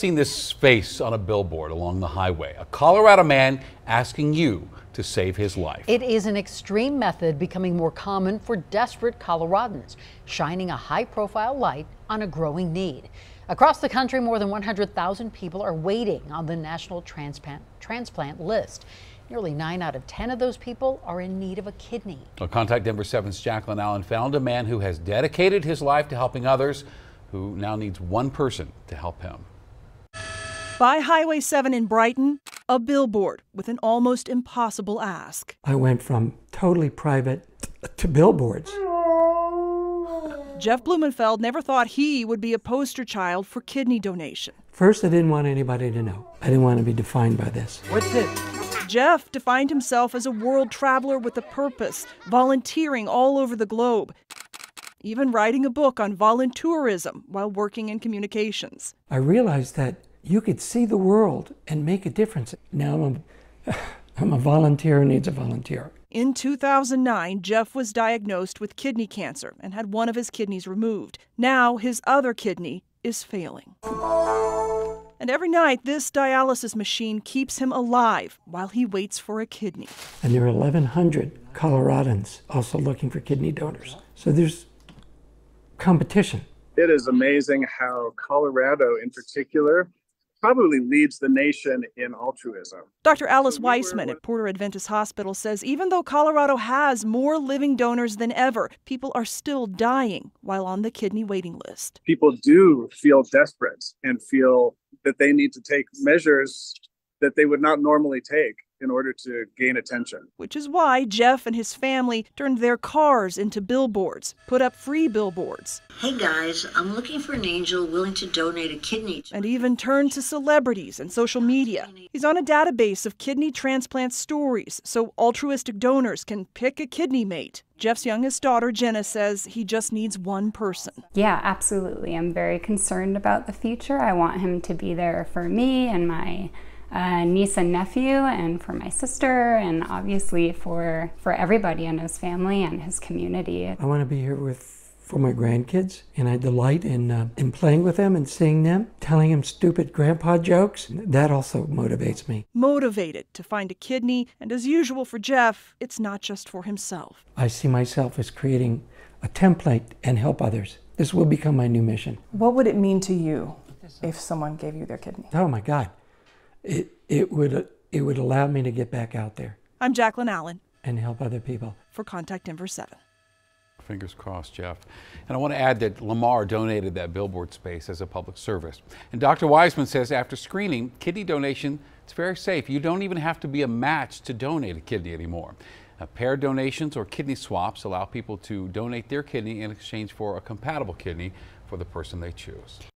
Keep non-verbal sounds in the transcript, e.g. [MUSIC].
Seen this face on a billboard along the highway. A Colorado man asking you to save his life. It is an extreme method becoming more common for desperate Coloradans, shining a high profile light on a growing need. Across the country, more than 100,000 people are waiting on the national transplant, transplant list. Nearly 9 out of 10 of those people are in need of a kidney. Well, Contact Denver 7's Jacqueline Allen found a man who has dedicated his life to helping others, who now needs one person to help him. By Highway 7 in Brighton, a billboard with an almost impossible ask. I went from totally private to billboards. Jeff Blumenfeld never thought he would be a poster child for kidney donation. First, I didn't want anybody to know. I didn't want to be defined by this. What's this? Jeff defined himself as a world traveler with a purpose, volunteering all over the globe, even writing a book on voluntourism while working in communications. I realized that you could see the world and make a difference. Now I'm a, [SIGHS] I'm a volunteer who needs a volunteer. In 2009, Jeff was diagnosed with kidney cancer and had one of his kidneys removed. Now his other kidney is failing. And every night, this dialysis machine keeps him alive while he waits for a kidney. And there are 1,100 Coloradans also looking for kidney donors. So there's competition. It is amazing how Colorado, in particular, probably leads the nation in altruism. Dr. Alice Weissman at Porter Adventist Hospital says even though Colorado has more living donors than ever, people are still dying while on the kidney waiting list. People do feel desperate and feel that they need to take measures that they would not normally take in order to gain attention. Which is why Jeff and his family turned their cars into billboards, put up free billboards. Hey guys, I'm looking for an angel willing to donate a kidney. and even turned to celebrities and social media. He's on a database of kidney transplant stories so altruistic donors can pick a kidney mate. Jeff's youngest daughter, Jenna, says he just needs one person. Yeah, absolutely. I'm very concerned about the future. I want him to be there for me and my uh, niece and nephew and for my sister and obviously for for everybody in his family and his community. I want to be here with for my grandkids, and I delight in uh, in playing with them and seeing them, telling them stupid grandpa jokes. That also motivates me. Motivated to find a kidney, and as usual for Jeff, it's not just for himself. I see myself as creating a template and help others. This will become my new mission. What would it mean to you if someone gave you their kidney? Oh my God, it it would it would allow me to get back out there I'm Jacqueline Allen and help other people. for Contact Denver 7. Fingers crossed, Jeff. And I want to add that Lamar donated that billboard space as a public service. And Dr. Wiseman says after screening, kidney donation, it's very safe. You don't even have to be a match to donate a kidney anymore. Uh, pair donations or kidney swaps allow people to donate their kidney in exchange for a compatible kidney for the person they choose.